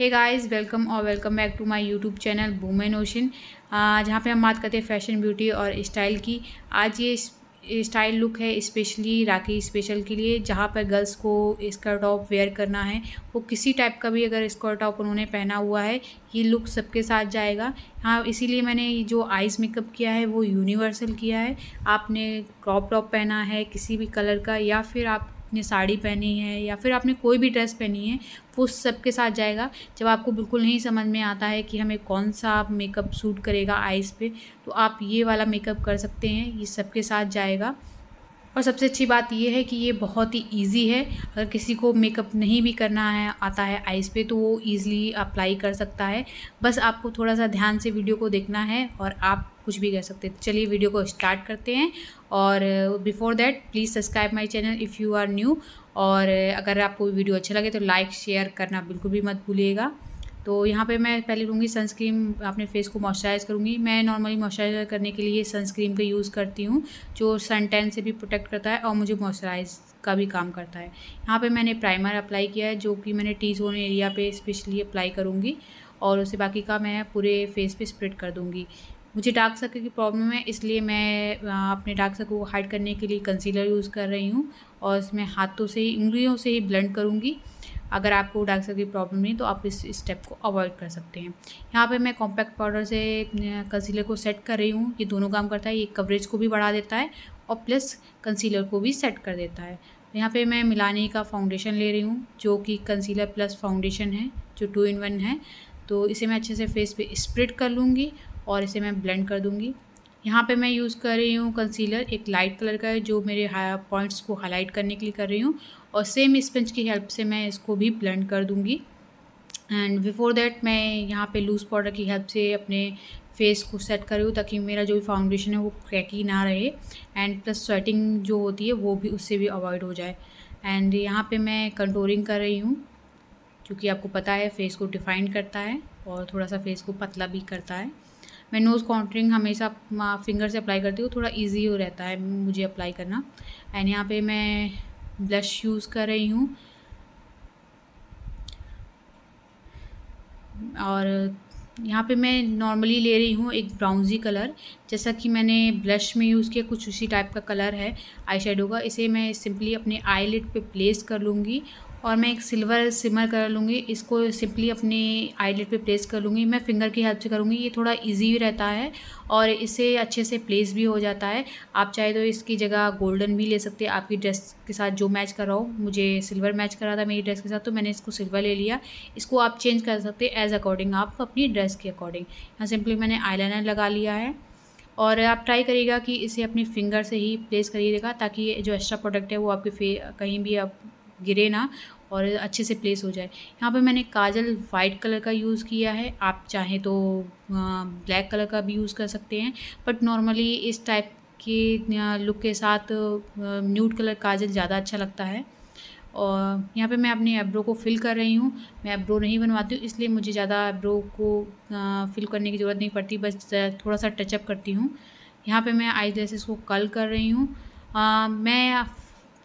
हे guys welcome और welcome back to my YouTube channel Women Ocean जहाँ पे हम बात करते हैं फ़ैशन ब्यूटी और स्टाइल की। आज ये स्टाइल लुक है स्पेशली राखी स्पेशल के लिए, जहाँ पर गर्ल्स को स्कर्ट टॉप वेयर करना है। वो किसी टाइप का भी अगर स्कर्ट टॉप उन्होंने पहना हुआ है, ये लुक सबके साथ जाएगा। हाँ इसीलिए मैंने जो आइज़ मेकअप किया है, वो यूनिवर्सल किया है। आपने क्रॉप टॉप पहना है किसी भी कलर का, या फिर आप आपने साड़ी पहनी है या फिर आपने कोई भी ड्रेस पहनी है, वो सब के साथ जाएगा। जब आपको बिल्कुल नहीं समझ में आता है कि हमें कौन सा मेकअप सूट करेगा आइज़ पे तो आप ये वाला मेकअप कर सकते हैं, ये सबके साथ जाएगा। और सबसे अच्छी बात यह है कि ये बहुत ही इजी है। अगर किसी को मेकअप नहीं भी करना है, आता है आइज़ पे तो वो ईज़िली अप्लाई कर सकता है। बस आपको थोड़ा सा ध्यान से वीडियो को देखना है और आप कुछ भी कर सकते हैं। तो चलिए वीडियो को स्टार्ट करते हैं। और before that please subscribe my channel if you are new और अगर आपको वीडियो अच्छा लगे तो लाइक शेयर करना बिल्कुल भी मत भूलिएगा। तो यहाँ पे मैं पहले लूँगी सनस्क्रीन अपने फेस को मॉइस्चराइज़ करूँगी। मैं नॉर्मली मॉइस्चराइज़र करने के लिए सनस्क्रीन का यूज़ करती हूँ, जो सन टैन से भी प्रोटेक्ट करता है और मुझे मॉइस्चराइज़ का भी काम करता है। यहाँ पे मैंने प्राइमर अप्लाई किया है, जो कि मैंने टी जोन एरिया पे स्पेशली अप्लाई करूँगी और उसे बाकी का मैं पूरे फेस पे स्प्रेड कर दूँगी। मुझे डार्क सर्कल की प्रॉब्लम है, इसलिए मैं अपने डार्क सर्कल को हाइड करने के लिए कंसीलर यूज़ कर रही हूँ और इसमें हाथों से ही, उंगलियों से ही ब्लेंड करूँगी। अगर आपको डार्क सर्कल की प्रॉब्लम नहीं तो आप इस स्टेप को अवॉइड कर सकते हैं। यहाँ पे मैं कॉम्पैक्ट पाउडर से कंसीलर को सेट कर रही हूँ। ये दोनों काम करता है, ये कवरेज को भी बढ़ा देता है और प्लस कंसीलर को भी सेट कर देता है। यहाँ पे मैं मिलानी का फाउंडेशन ले रही हूँ, जो कि कंसीलर प्लस फाउंडेशन है, जो टू इन वन है। तो इसे मैं अच्छे से फेस पे स्प्रेड कर लूँगी और इसे मैं ब्लेंड कर दूँगी। यहाँ पे मैं यूज़ कर रही हूँ कंसीलर एक लाइट कलर का है, जो मेरे पॉइंट्स को हाईलाइट करने के लिए कर रही हूँ। और सेम स्पंज की हेल्प से मैं इसको भी ब्लेंड कर दूँगी। एंड बिफोर दैट मैं यहाँ पे लूज़ पाउडर की हेल्प से अपने फेस को सेट कर रही हूँ, ताकि मेरा जो भी फाउंडेशन है वो क्रैकी ना रहे। एंड प्लस स्वेटिंग जो होती है, वो भी उससे भी अवॉइड हो जाए। एंड यहाँ पे मैं कंटोरिंग कर रही हूँ, क्योंकि आपको पता है फेस को डिफ़ाइन करता है और थोड़ा सा फेस को पतला भी करता है। मैं नोज़ कॉन्टरिंग हमेशा फिंगर से अप्लाई करती हूँ, थोड़ा इजी हो रहता है मुझे अप्लाई करना। एंड यहाँ पे मैं ब्लश यूज़ कर रही हूँ। और यहाँ पे मैं नॉर्मली ले रही हूँ एक ब्राउनजी कलर जैसा कि मैंने ब्लश में यूज़ किया, कुछ उसी टाइप का कलर है आई का। इसे मैं सिंपली अपने आई पे प्लेस कर लूँगी। और मैं एक सिल्वर सिमर कर लूँगी, इसको सिंपली अपने आईलेट पे प्लेस कर लूँगी। मैं फिंगर की हेल्प से करूँगी, ये थोड़ा इजी भी रहता है और इसे अच्छे से प्लेस भी हो जाता है। आप चाहे तो इसकी जगह गोल्डन भी ले सकते हैं। आपकी ड्रेस के साथ जो मैच कर रहा हो, मुझे सिल्वर मैच कर रहा था मेरी ड्रेस के साथ तो मैंने इसको सिल्वर ले लिया। इसको आप चेंज कर सकते हैं एज़ अकॉर्डिंग आप अपनी ड्रेस के अकॉर्डिंग यहाँ सिंपली मैंने आई लगा लिया है। और आप ट्राई करिएगा कि इसे अपनी फिंगर से ही प्लेस करिएगा, ताकि जो एक्स्ट्रा प्रोडक्ट है वो आपके फे कहीं भी आप गिरे ना और अच्छे से प्लेस हो जाए। यहाँ पे मैंने काजल वाइट कलर का यूज़ किया है। आप चाहें तो ब्लैक कलर का भी यूज़ कर सकते हैं। बट नॉर्मली इस टाइप के लुक के साथ न्यूड कलर काजल ज़्यादा अच्छा लगता है। और यहाँ पे मैं अपने एब्रो को फिल कर रही हूँ। मैं एब्रो नहीं बनवाती हूँ, इसलिए मुझे ज़्यादा एब्रो को फिल करने की ज़रूरत नहीं पड़ती। बस थोड़ा सा टचअप करती हूँ। यहाँ पे मैं आई ग्लेसेस को कल कर रही हूँ। मैं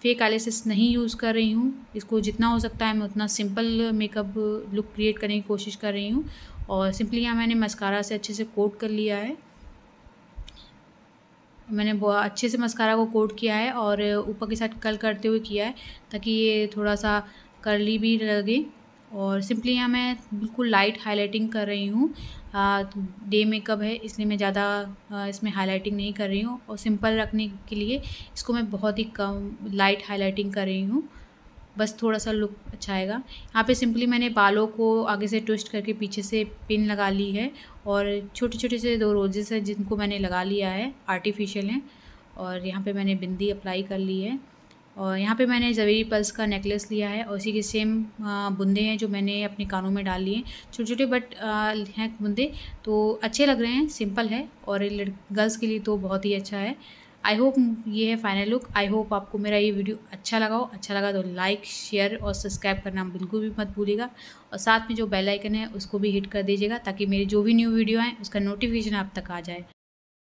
फेक आईलेसेस नहीं यूज़ कर रही हूँ। इसको जितना हो सकता है मैं उतना सिंपल मेकअप लुक क्रिएट करने की कोशिश कर रही हूँ। और सिंपली यहाँ मैंने मस्कारा से अच्छे से कोट कर लिया है। मैंने अच्छे से मस्कारा को कोट किया है और ऊपर के साथ कल करते हुए किया है ताकि ये थोड़ा सा करली भी लगे। और सिंपली यहाँ मैं बिल्कुल लाइट हाइलाइटिंग कर रही हूँ। डे मेकअप है, इसलिए मैं ज़्यादा इसमें हाइलाइटिंग नहीं कर रही हूँ और सिंपल रखने के लिए इसको मैं बहुत ही कम लाइट हाइलाइटिंग कर रही हूँ। बस थोड़ा सा लुक अच्छा आएगा। यहाँ पे सिंपली मैंने बालों को आगे से ट्विस्ट करके पीछे से पिन लगा ली है और छोटे छोटे से दो रोजेस हैं जिनको मैंने लगा लिया है आर्टिफिशियल हैं और यहाँ पे मैंने बिंदी अप्लाई कर ली है। और यहाँ पे मैंने जवेरी पल्स का नेकलेस लिया है और उसी के सेम बुंदे हैं जो मैंने अपने कानों में डाल लिए छोटे छोटे बट हैं बुंदे तो अच्छे लग रहे हैं सिंपल है और गर्ल्स के लिए तो बहुत ही अच्छा है। आई होप ये है फाइनल लुक आई होप आपको मेरा ये वीडियो अच्छा लगा हो। अच्छा लगा तो लाइक शेयर और सब्सक्राइब करना बिल्कुल भी मत भूलिएगा। और साथ में जो बेल आइकन है, उसको भी हिट कर दीजिएगा ताकि मेरी जो भी न्यू वीडियो आए, उसका नोटिफिकेशन आप तक आ जाए।